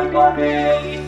amor por mí.